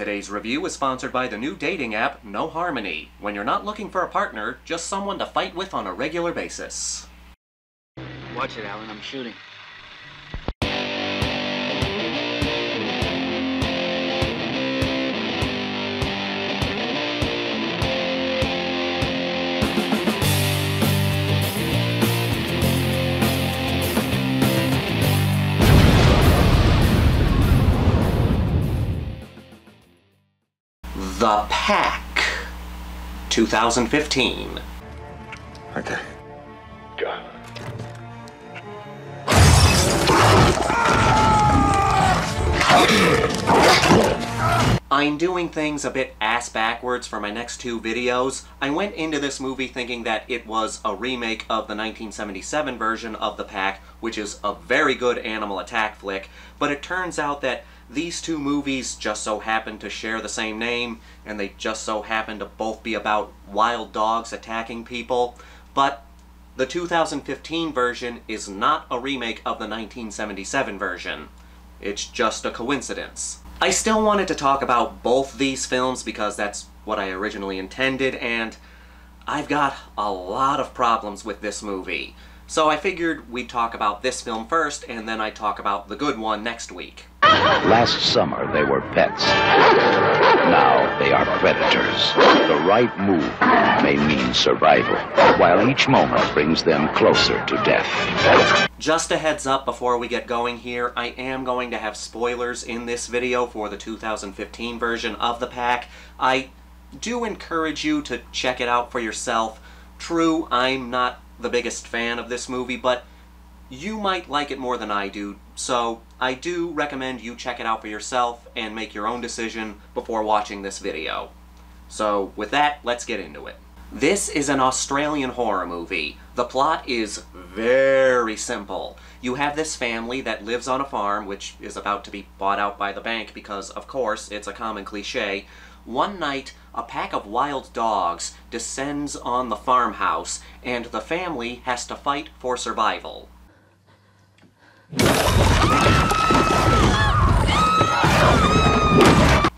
Today's review is sponsored by the new dating app No Harmony. When you're not looking for a partner, just someone to fight with on a regular basis. Watch it, Alan. I'm shooting. The Pack 2015. Okay. Go. I'm doing things a bit ass backwards for my next two videos. I went into this movie thinking that it was a remake of the 1977 version of The Pack, which is a very good animal attack flick, but it turns out that these two movies just so happen to share the same name, and they just so happen to both be about wild dogs attacking people, but the 2015 version is not a remake of the 1977 version. It's just a coincidence. I still wanted to talk about both these films because that's what I originally intended, and I've got a lot of problems with this movie. So I figured we'd talk about this film first, and then I'd talk about the good one next week. Last summer, they were pets. Now they are predators. The right move may mean survival, while each moment brings them closer to death. Just a heads up before we get going here, I am going to have spoilers in this video for the 2015 version of the pack. I do encourage you to check it out for yourself. True, I'm not the biggest fan of this movie, but you might like it more than I do, so I do recommend you check it out for yourself and make your own decision before watching this video. So with that, let's get into it. This is an Australian horror movie. The plot is very simple. You have this family that lives on a farm, which is about to be bought out by the bank because, of course, it's a common cliche. One night, a pack of wild dogs descends on the farmhouse, and the family has to fight for survival.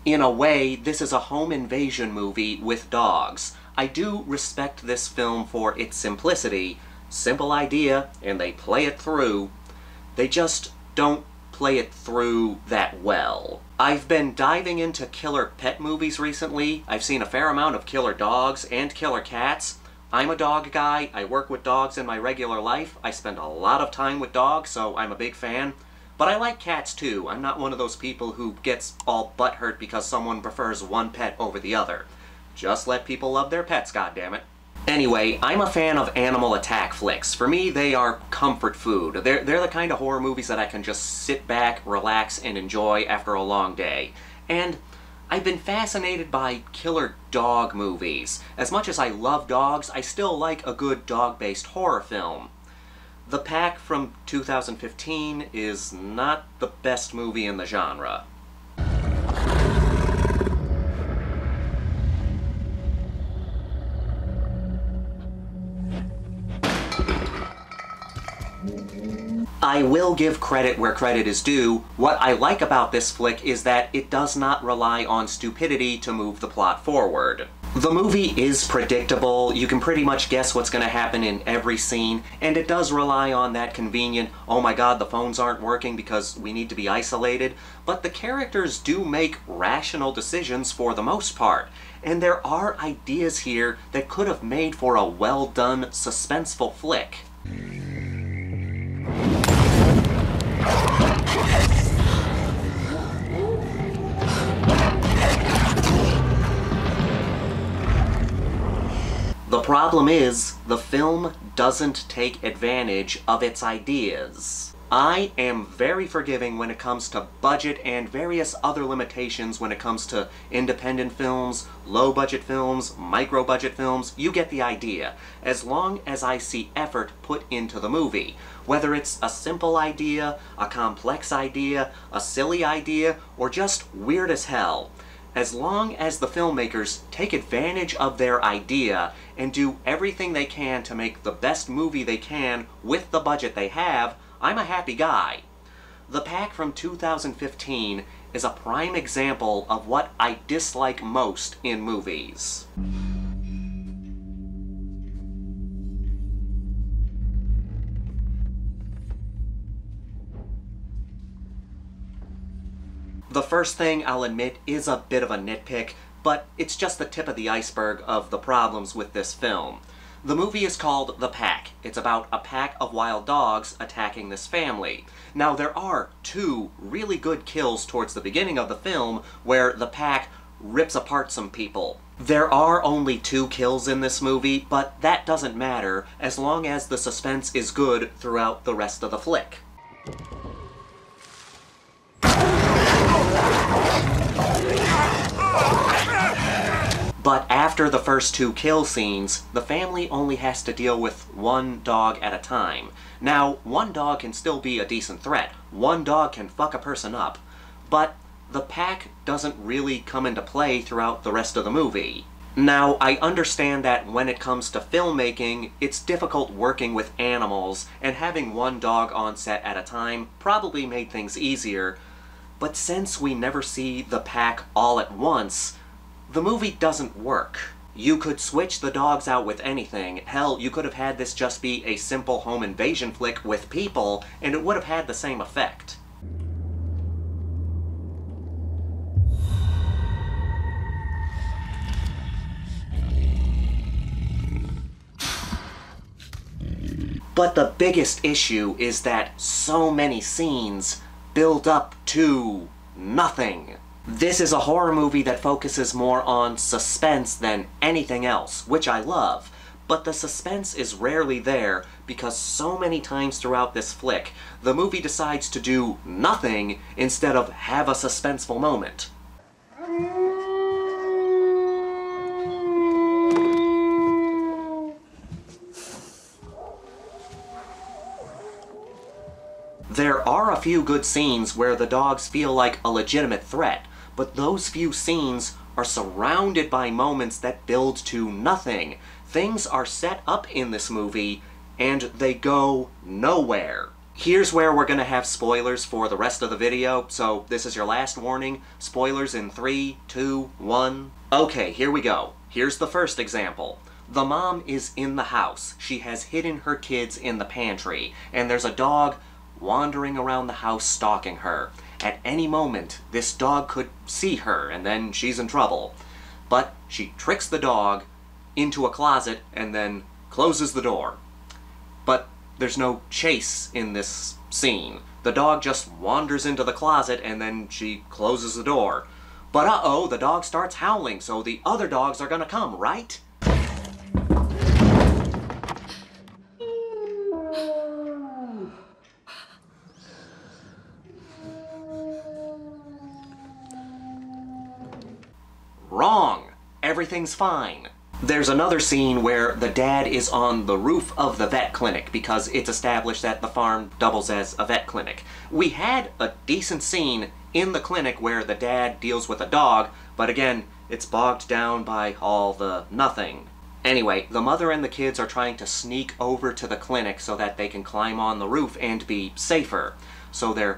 In a way, this is a home invasion movie with dogs. I do respect this film for its simplicity. Simple idea, and they play it through. They just don't play it through that well. I've been diving into killer pet movies recently. I've seen a fair amount of killer dogs and killer cats. I'm a dog guy. I work with dogs in my regular life. I spend a lot of time with dogs, so I'm a big fan. But I like cats too. I'm not one of those people who gets all butthurt because someone prefers one pet over the other. Just let people love their pets, goddammit. Anyway, I'm a fan of animal attack flicks. For me, they are comfort food. They're, they're the kind of horror movies that I can just sit back, relax, and enjoy after a long day. And I've been fascinated by killer dog movies. As much as I love dogs, I still like a good dog-based horror film. The Pack from 2015 is not the best movie in the genre. I will give credit where credit is due. What I like about this flick is that it does not rely on stupidity to move the plot forward. The movie is predictable, you can pretty much guess what's going to happen in every scene, and it does rely on that convenient, oh my god, the phones aren't working because we need to be isolated, but the characters do make rational decisions for the most part, and there are ideas here that could have made for a well-done, suspenseful flick. The problem is, the film doesn't take advantage of its ideas. I am very forgiving when it comes to budget and various other limitations when it comes to independent films, low-budget films, micro-budget films, you get the idea. As long as I see effort put into the movie. Whether it's a simple idea, a complex idea, a silly idea, or just weird as hell. As long as the filmmakers take advantage of their idea and do everything they can to make the best movie they can with the budget they have, I'm a happy guy. The Pack from 2015 is a prime example of what I dislike most in movies. The first thing I'll admit is a bit of a nitpick, but it's just the tip of the iceberg of the problems with this film. The movie is called The Pack. It's about a pack of wild dogs attacking this family. Now, there are two really good kills towards the beginning of the film where the pack rips apart some people. There are only two kills in this movie, but that doesn't matter as long as the suspense is good throughout the rest of the flick. But after the first two kill scenes, the family only has to deal with one dog at a time. Now, one dog can still be a decent threat. One dog can fuck a person up. But the pack doesn't really come into play throughout the rest of the movie. Now, I understand that when it comes to filmmaking, it's difficult working with animals, and having one dog on set at a time probably made things easier. But since we never see the pack all at once, the movie doesn't work. You could switch the dogs out with anything. Hell, you could have had this just be a simple home invasion flick with people, and it would have had the same effect. But the biggest issue is that so many scenes build up to nothing. This is a horror movie that focuses more on suspense than anything else, which I love. But the suspense is rarely there because so many times throughout this flick, the movie decides to do nothing instead of have a suspenseful moment. There are a few good scenes where the dogs feel like a legitimate threat, but those few scenes are surrounded by moments that build to nothing. Things are set up in this movie, and they go nowhere. Here's where we're gonna have spoilers for the rest of the video, so this is your last warning. Spoilers in three, two, one. Okay, here we go. Here's the first example. The mom is in the house. She has hidden her kids in the pantry, and there's a dog wandering around the house stalking her. At any moment, this dog could see her, and then she's in trouble. But she tricks the dog into a closet and then closes the door. But there's no chase in this scene. The dog just wanders into the closet and then she closes the door. But uh-oh, the dog starts howling, so the other dogs are gonna come, right? Everything's fine. There's another scene where the dad is on the roof of the vet clinic because it's established that the farm doubles as a vet clinic. We had a decent scene in the clinic where the dad deals with a dog, but again, it's bogged down by all the nothing. Anyway, the mother and the kids are trying to sneak over to the clinic so that they can climb on the roof and be safer. So they're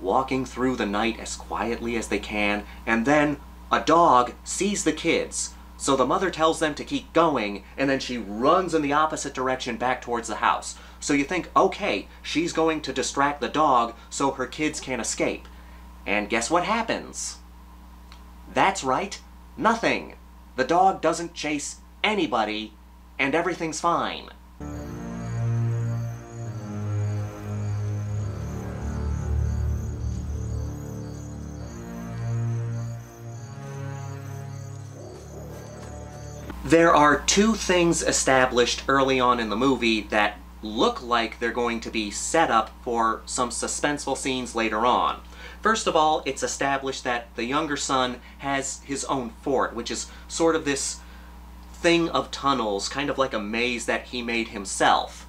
walking through the night as quietly as they can, and then a dog sees the kids, so the mother tells them to keep going, and then she runs in the opposite direction back towards the house. So you think, okay, she's going to distract the dog so her kids can't escape. And guess what happens? That's right, nothing. The dog doesn't chase anybody, and everything's fine. There are two things established early on in the movie that look like they're going to be set up for some suspenseful scenes later on. First of all, it's established that the younger son has his own fort, which is sort of this thing of tunnels, kind of like a maze that he made himself.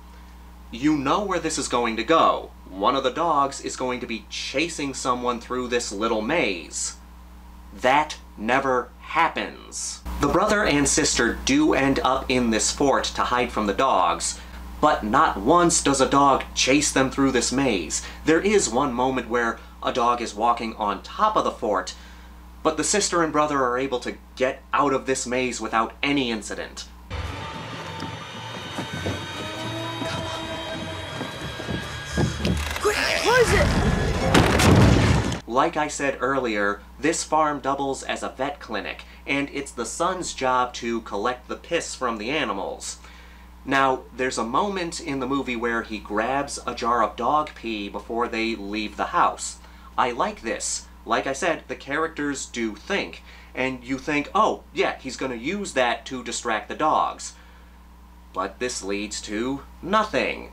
You know where this is going to go. One of the dogs is going to be chasing someone through this little maze. That never happens. The brother and sister do end up in this fort to hide from the dogs, but not once does a dog chase them through this maze. There is one moment where a dog is walking on top of the fort, but the sister and brother are able to get out of this maze without any incident. Like I said earlier, this farm doubles as a vet clinic, and it's the son's job to collect the piss from the animals. Now, there's a moment in the movie where he grabs a jar of dog pee before they leave the house. I like this. Like I said, the characters do think, and you think, oh, yeah, he's gonna use that to distract the dogs. But this leads to nothing.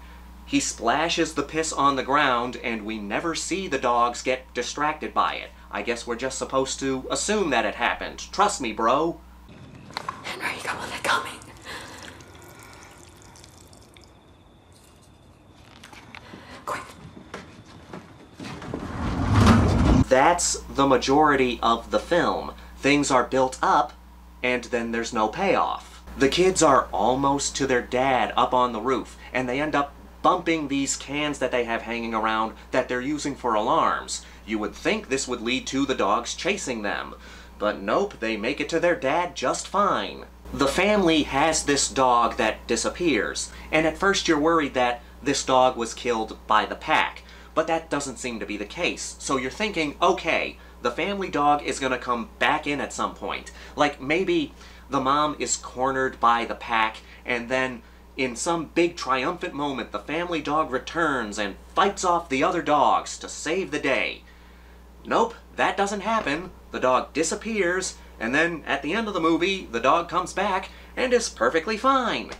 He splashes the piss on the ground, and we never see the dogs get distracted by it. I guess we're just supposed to assume that it happened. Trust me, bro. Henry, come on, they're coming. Quick. That's the majority of the film. Things are built up, and then there's no payoff. The kids are almost to their dad up on the roof, and they end up bumping these cans that they have hanging around that they're using for alarms. You would think this would lead to the dogs chasing them. But nope, they make it to their dad just fine. The family has this dog that disappears, and at first you're worried that this dog was killed by the pack, but that doesn't seem to be the case. So you're thinking, okay, the family dog is gonna come back in at some point. Like maybe the mom is cornered by the pack, and then in some big triumphant moment, the family dog returns and fights off the other dogs to save the day. Nope, that doesn't happen. The dog disappears, and then at the end of the movie, the dog comes back and is perfectly fine.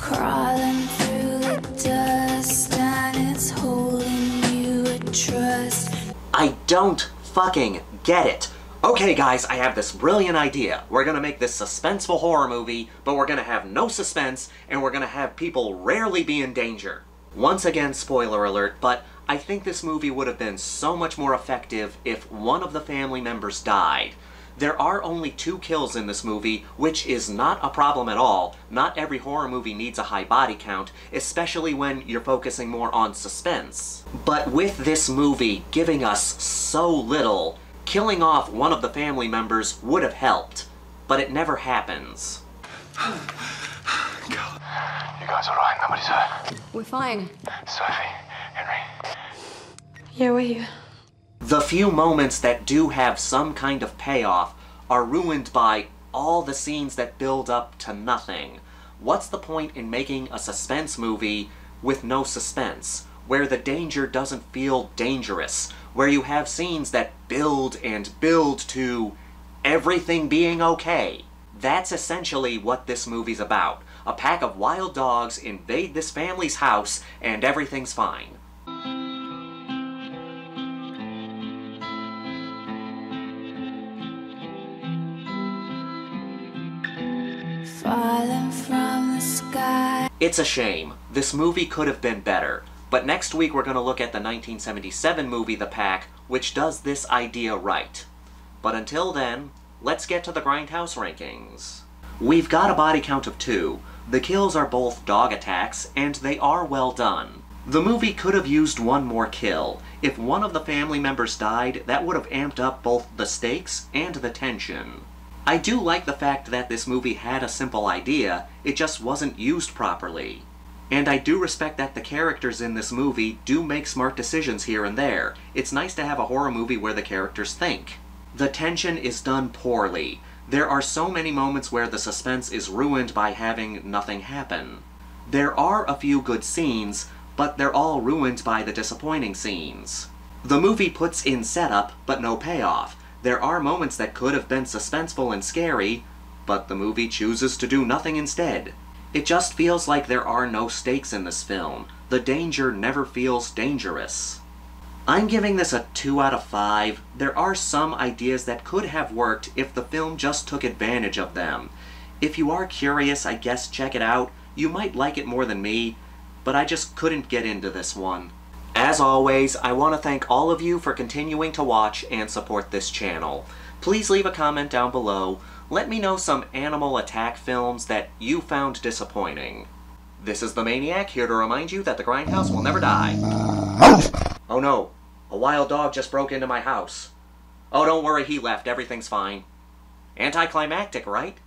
Crawling through the dust and it's holding you at trust. I don't fucking get it. Okay, guys, I have this brilliant idea. We're gonna make this suspenseful horror movie, but we're gonna have no suspense, and we're gonna have people rarely be in danger. Once again, spoiler alert, but I think this movie would have been so much more effective if one of the family members died. There are only two kills in this movie, which is not a problem at all. Not every horror movie needs a high body count, especially when you're focusing more on suspense. But with this movie giving us so little, killing off one of the family members would have helped. But it never happens. You guys alright? Nobody's hurt. We're fine. Sophie, Henry. Yeah, we're here. The few moments that do have some kind of payoff are ruined by all the scenes that build up to nothing. What's the point in making a suspense movie with no suspense, where the danger doesn't feel dangerous, where you have scenes that build and build to everything being okay? That's essentially what this movie's about. A pack of wild dogs invade this family's house, and everything's fine. Falling from the sky. It's a shame. This movie could have been better. But next week we're going to look at the 1977 movie The Pack, which does this idea right. But until then, let's get to the Grindhouse rankings. We've got a body count of two. The kills are both dog attacks, and they are well done. The movie could have used one more kill. If one of the family members died, that would have amped up both the stakes and the tension. I do like the fact that this movie had a simple idea, it just wasn't used properly. And I do respect that the characters in this movie do make smart decisions here and there. It's nice to have a horror movie where the characters think. The tension is done poorly. There are so many moments where the suspense is ruined by having nothing happen. There are a few good scenes, but they're all ruined by the disappointing scenes. The movie puts in setup, but no payoff. There are moments that could have been suspenseful and scary, but the movie chooses to do nothing instead. It just feels like there are no stakes in this film. The danger never feels dangerous. I'm giving this a 2 out of 5. There are some ideas that could have worked if the film just took advantage of them. If you are curious, I guess check it out. You might like it more than me, but I just couldn't get into this one. As always, I want to thank all of you for continuing to watch and support this channel. Please leave a comment down below. Let me know some animal attack films that you found disappointing. This is the Maniac here to remind you that the Grindhouse will never die. Oh no, a wild dog just broke into my house. Oh, don't worry, he left. Everything's fine. Anticlimactic, right?